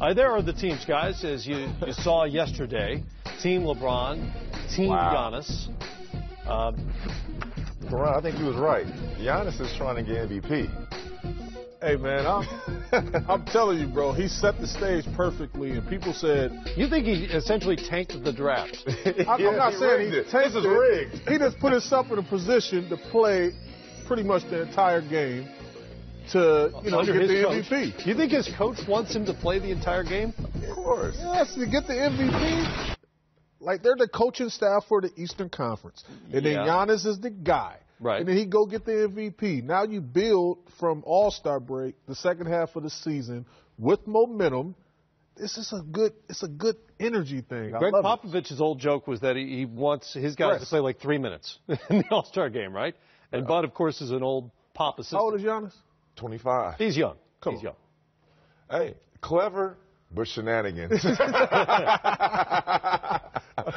Uh, there are the teams, guys, as you, you saw yesterday. Team LeBron, Team Wow. Giannis. Um, Ron, I think he was right. Giannis is trying to get MVP. Hey man, I'm, I'm telling you, bro, he set the stage perfectly, and people said you think he essentially tanked the draft? I, Yeah, I'm not he saying rigged he it. tanked This is it. rigged. He just put himself in a position to play pretty much the entire game to you know get the coach. MVP. You think his coach wants him to play the entire game? Of course. Yes, to get the MVP. Like they're the coaching staff for the Eastern Conference, and then Yeah. Giannis is the guy. Right. And then he go get the MVP. Now you build from All Star break, the second half of the season, with momentum. This is a good. It's a good energy thing. Greg love it. Popovich's old joke was that he, he wants his guys to play like three minutes in the All Star game, right? And uh, Bud, of course, is an old pop assistant. How old is Giannis? 25. He's young. Come He's on. young. Hey, clever, but shenanigans. I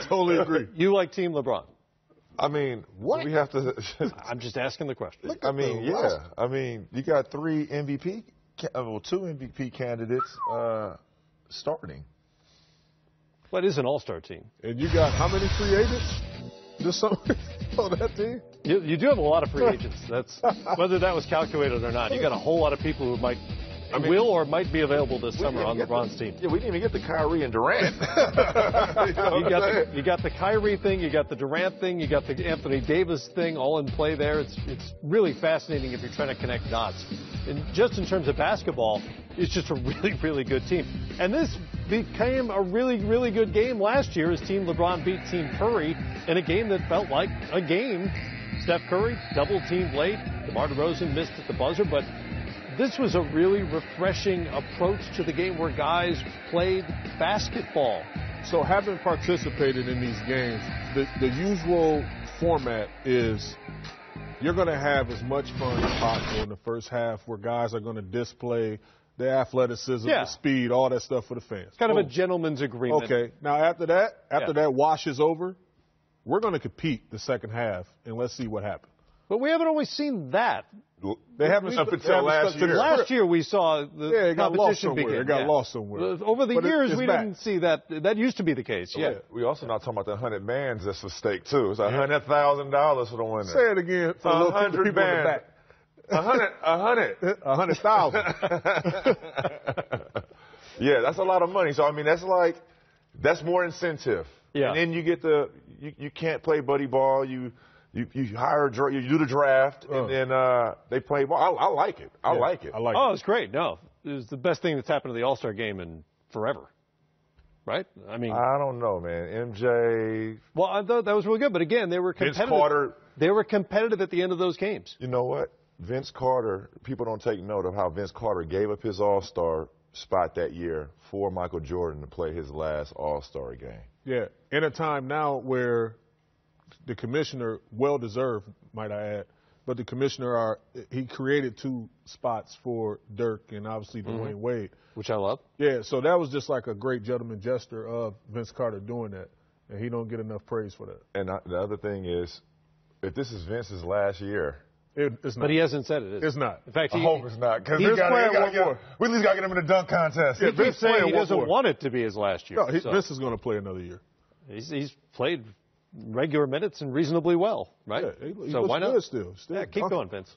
totally agree. You like Team LeBron? I mean, What? we have to. I'm just asking the question. I mean, yeah. I mean, you got three MVP, uh, well, two MVP candidates uh, starting. What is an All Star team? And you got how many free agents? Just something on that team. You, you do have a lot of free agents. That's whether that was calculated or not. You got a whole lot of people who might, mean- will or might be available this summer on LeBron's the, team. Yeah, we didn't even get the Kyrie and Durant. you know You got the you got the Kyrie thing, you got the Durant thing, you got the Anthony Davis thing, all in play there. It's it's really fascinating if you're trying to connect dots. And just in terms of basketball, it's just a really really good team. And this became a really really good game last year as Team LeBron beat Team Curry in a game that felt like a game. Steph Curry double teamed late. DeMar DeRozan missed at the buzzer, but this was a really refreshing approach to the game where guys played basketball. So having participated in these games, the, the usual format is you're going to have as much fun as possible in the first half where guys are going to display their athleticism, Yeah. the speed, all that stuff for the fans. Kind of a gentleman's agreement. Okay. Now after that, after Yeah. that wash is over, we're going to compete the second half and let's see what happens. But we haven't always seen that. They haven't up they until haven't last stuck year. Last year we saw the Yeah, it got lost competition somewhere. begin. It got Yeah. lost somewhere. Over the But years, it's we back. didn't see that. That used to be the case. Yeah. We also not talking about the hundred bands that's at stake too. It's a hundred thousand dollars for the winner. Say it again for the A hundred people bands. A hundred, a hundred. A hundred thousand. yeah, that's a lot of money. So I mean, that's like that's more incentive. Yeah. And then you get the you, you can't play buddy ball. You you you hire a you do the draft Uh. and then uh, they play ball. I, I like it. I like it. I like Oh, it. it's great. No, it's the best thing that's happened to the All Star game in forever. Right? I mean, I don't know, man. MJ, well, I thought that was really good. But again, they were Vince. Carter. They were competitive at the end of those games. You know what? Vince Carter. People don't take note of how Vince Carter gave up his All Star spot that year for Michael Jordan to play his last All Star game. Yeah, in a time now where the commissioner, well deserved, might I add, but the commissioner are he created two spots for Dirk and obviously mm-hmm. Dwyane Wade. Which I love. Yeah, so that was just like a great gentleman gesture of Vince Carter doing that, and he don't get enough praise for that. And I, the other thing is, if this is Vince's last year, It, it's not. But he hasn't said it. is It's not. In fact, I he, hope it's not because he's we got playing one to more. We at least got to get him in a dunk contest. he Yeah, keeps saying he doesn't more. want it to be his last year. No, he, so Vince is going to play another year. he's, he's played regular minutes and reasonably well, right? Yeah, he, he so why not? still. still Yeah, keep going, Vince.